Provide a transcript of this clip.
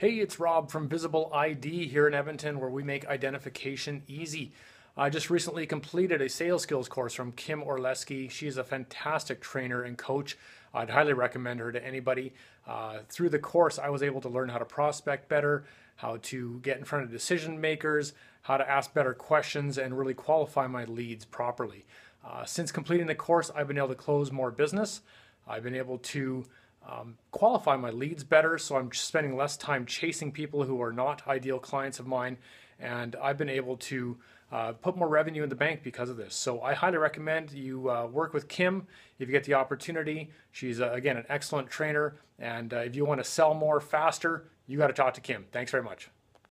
Hey, it's Rob from Visible ID here in Edmonton, where we make identification easy. I just recently completed a sales skills course from Kim Orlesky. She's a fantastic trainer and coach. I'd highly recommend her to anybody. Uh, through the course, I was able to learn how to prospect better, how to get in front of decision makers, how to ask better questions, and really qualify my leads properly. Uh, since completing the course, I've been able to close more business. I've been able to um, qualify my leads better, so I'm spending less time chasing people who are not ideal clients of mine, and I've been able to uh, put more revenue in the bank because of this. So I highly recommend you uh, work with Kim if you get the opportunity. She's uh, again an excellent trainer, and uh, if you want to sell more faster, you got to talk to Kim. Thanks very much.